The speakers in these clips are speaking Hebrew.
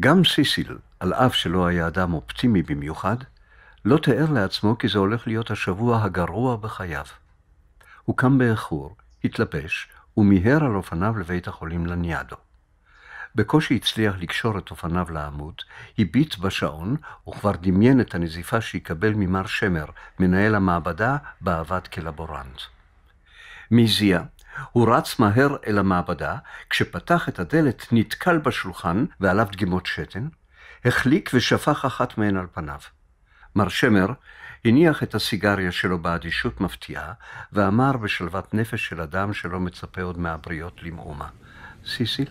גם סיסיל, על אף שלא היה אדם אופטימי במיוחד, לא תיאר לעצמו כי זה הולך להיות השבוע הגרוע בחייו. הוא קם באיחור, התלבש, ומיהר על אופניו לבית החולים לניאדו. בקושי הצליח לקשור את אופניו לעמוד, הביט בשעון, וכבר דמיין את הנזיפה שיקבל ממר שמר, מנהל המעבדה, בעבד כלבורנט. מזיע, הוא רץ מהר אל המעבדה, כשפתח את הדלת נתקל בשולחן ועליו דגימות שתן, החליק ושפך אחת מהן על פניו. מר שמר הניח את הסיגריה שלו באדישות מפתיעה, ואמר בשלוות נפש של אדם שלא מצפה עוד מהבריות למאומה, סיסיל,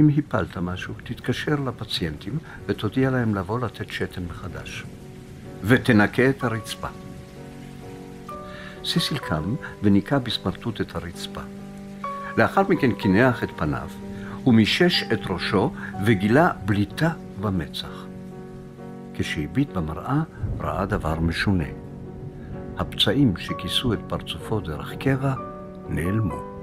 אם הפלת משהו, תתקשר לפציינטים ותודיע להם לבוא לתת שתן מחדש. ותנקה את הרצפה. סיסיל קם וניקה בסמרטוט את הרצפה. לאחר מכן קינח את פניו, ומישש את ראשו וגילה בליטה במצח. כשהביט במראה, ראה דבר משונה. הפצעים שכיסו את פרצופו דרך קבע נעלמו.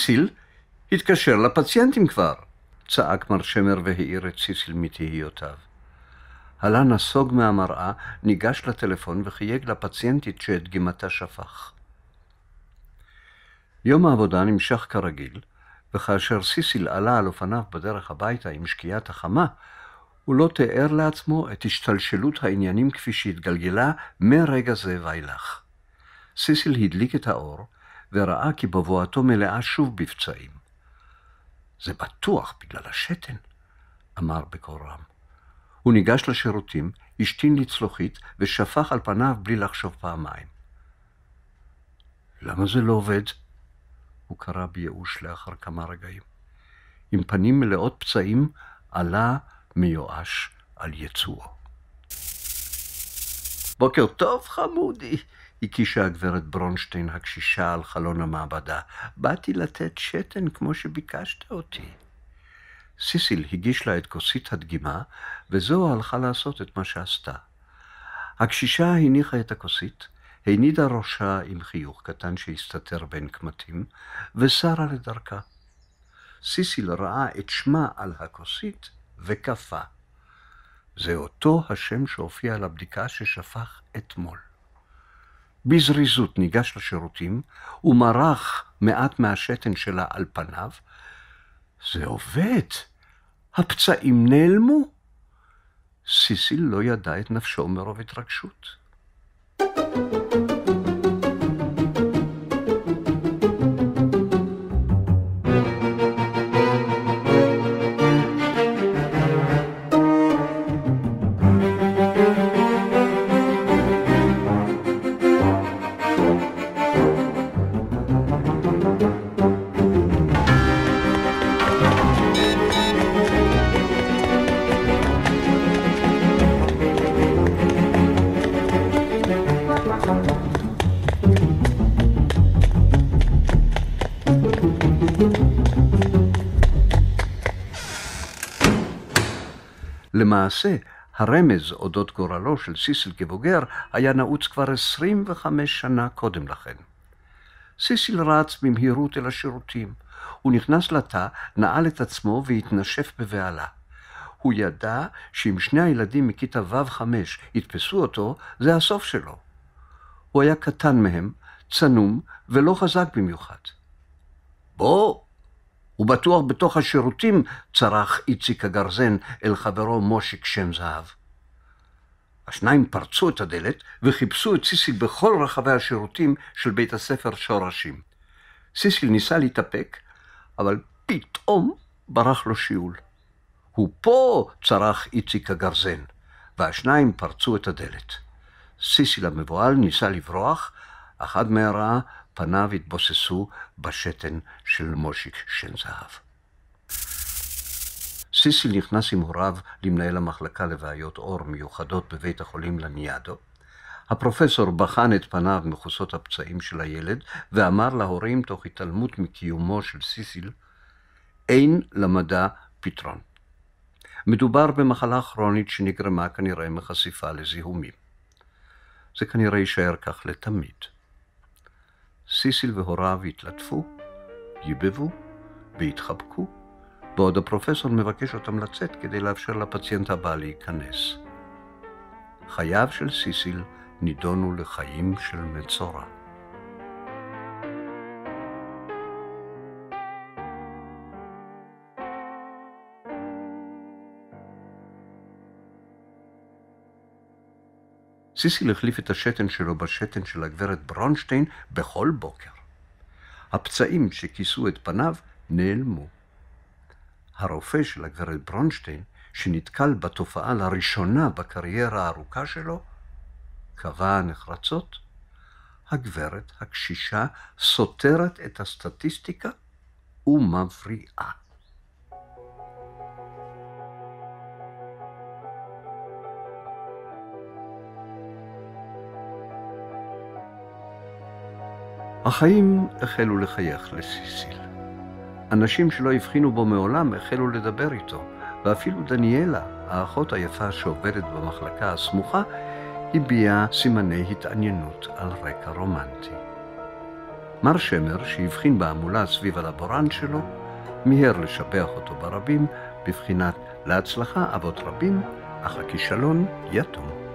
סיסיל, התקשר לפציינטים כבר, צעק מר שמר והעיר את סיסיל מתהיותיו. עלה נסוג מהמראה, ניגש לטלפון וחייג לפציינטית שאת דגימתה שפך. יום העבודה נמשך כרגיל, וכאשר סיסיל עלה על אופניו בדרך הביתה עם שקיעת החמה, הוא לא תיאר לעצמו את השתלשלות העניינים כפי שהתגלגלה מרגע זה ואילך. סיסיל הדליק את האור, וראה כי בבואתו מלאה שוב בפצעים. זה בטוח בגלל השתן, אמר בקול רם. הוא ניגש לשירותים, השתין לצלוחית ושפך על פניו בלי לחשוב פעמיים. למה זה לא עובד? הוא קרא בייאוש לאחר כמה רגעים. עם פנים מלאות פצעים, עלה מיואש על יצואו. בוקר טוב, חמודי, הקישה הגברת ברונשטיין הקשישה על חלון המעבדה. באתי לתת שתן כמו שביקשת אותי. סיסיל הגיש לה את כוסית הדגימה, וזו הלכה לעשות את מה שעשתה. הקשישה הניחה את הכוסית, הנידה ראשה עם חיוך קטן שהסתתר בין קמטים, וסרה לדרכה. סיסיל ראה את שמה על הכוסית וקפא. זה אותו השם שהופיע על הבדיקה ששפך אתמול. בזריזות ניגש לשירותים ומרח מעט מהשתן שלה על פניו. זה עובד, הפצעים נעלמו. סיסיל לא ידע את נפשו מרוב התרגשות. למעשה, הרמז אודות גורלו של סיסיל כבוגר היה נעוץ כבר 25 שנה קודם לכן. סיסיל רץ במהירות אל השירותים. הוא נכנס לתא, נעל את עצמו והתנשף בבהלה. הוא ידע שאם שני הילדים מכיתה ו'5 יתפסו אותו, זה הסוף שלו. הוא היה קטן מהם, צנום ולא חזק במיוחד. בוא, הוא בטוח בתוך השירותים, צרח איציק הגרזן אל חברו מושיק שם זהב. השניים פרצו את הדלת וחיפשו את סיסיל בכל רחבי השירותים של בית הספר שורשים. סיסיל ניסה להתאפק, אבל פתאום ברח לו שיעול. הוא פה! צרח איציק הגרזן, והשניים פרצו את הדלת. סיסיל המבוהל ניסה לברוח, אך עד מהרה פניו התבוססו בשתן של מושיק שן זהב. סיסיל נכנס עם הוריו למנהל המחלקה לבעיות עור מיוחדות בבית החולים לניאדו. הפרופסור בחן את פניו מכוסות הפצעים של הילד ואמר להורים תוך התעלמות מקיומו של סיסיל, אין למדע פתרון. מדובר במחלה כרונית שנגרמה כנראה מחשיפה לזיהומים. זה כנראה יישאר כך לתמיד. סיסיל והוריו התלטפו, ייבבו והתחבקו, בעוד הפרופסור מבקש אותם לצאת כדי לאפשר לפציינט הבא להיכנס. חייו של סיסיל נידונו לחיים של מצורע. סיסיל החליף את השתן שלו בשתן של הגברת ברונשטיין בכל בוקר. הפצעים שכיסו את פניו נעלמו. הרופא של הגברת ברונשטיין, שנתקל בתופעה לראשונה בקריירה הארוכה שלו, קבע נחרצות, הגברת הקשישה סותרת את הסטטיסטיקה ומבריאה. החיים החלו לחייך לסיסיל. אנשים שלא הבחינו בו מעולם החלו לדבר איתו, ואפילו דניאלה, האחות היפה שעובדת במחלקה הסמוכה, הביעה סימני התעניינות על רקע רומנטי. מר שמר, שהבחין בהמולה סביב הלבורנט שלו, מיהר לשבח אותו ברבים, בבחינת להצלחה אבות רבים, אך הכישלון יתום.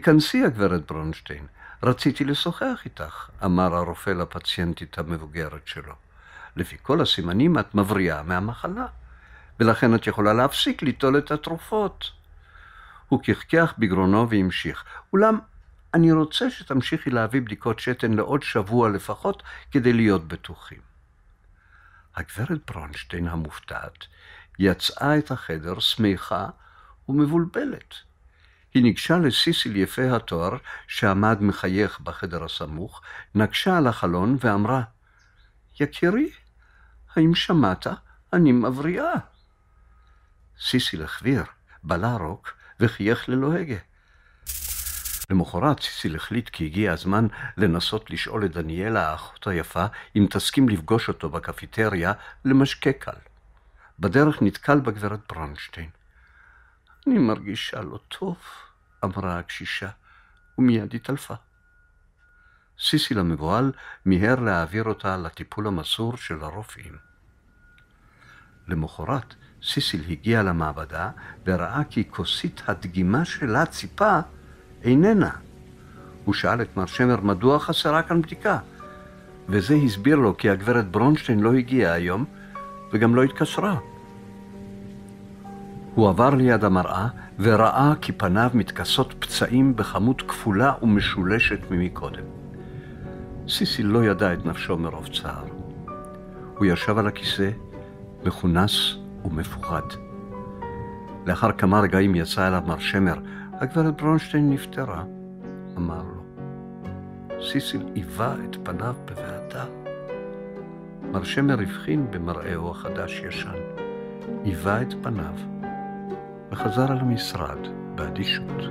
היכנסי, הגברת ברונשטיין, רציתי לשוחח איתך, אמר הרופא לפציינטית המבוגרת שלו. לפי כל הסימנים את מבריאה מהמחלה, ולכן את יכולה להפסיק ליטול את התרופות. הוא קחקח בגרונו והמשיך, אולם אני רוצה שתמשיכי להביא בדיקות שתן לעוד שבוע לפחות, כדי להיות בטוחים. הגברת ברונשטיין המופתעת יצאה את החדר שמחה ומבולבלת. היא ניגשה לסיסיל יפה התואר, שעמד מחייך בחדר הסמוך, נגשה על החלון ואמרה, יקירי, האם שמעת? אני מבריאה. סיסיל החביר, בלה רוק וחייך ללא הגה. למחרת סיסיל החליט כי הגיע הזמן לנסות לשאול את דניאלה, האחות היפה, אם תסכים לפגוש אותו בקפיטריה למשקה קל. בדרך נתקל בגברת ברונשטיין. אני מרגישה לא טוב, אמרה הקשישה, ומיד התעלפה. סיסיל המבוהל מיהר להעביר אותה לטיפול המסור של הרופאים. למחרת, סיסיל הגיע למעבדה וראה כי כוסית הדגימה שלה ציפה איננה. הוא שאל את מר שמר מדוע חסרה כאן בדיקה, וזה הסביר לו כי הגברת ברונשטיין לא הגיעה היום וגם לא התקשרה. הוא עבר ליד המראה וראה כי פניו מתכסות פצעים בכמות כפולה ומשולשת ממקודם. סיסי לא ידע את נפשו מרוב צער. הוא ישב על הכיסא, מכונס ומפוחד. לאחר כמה רגעים יצא אליו מר שמר, הגברת ברונשטיין נפטרה, אמר לו. סיסיל היווה את פניו בבעתה. מר שמר הבחין במראהו החדש-ישן, היווה את פניו, וחזר אל המשרד באדישות.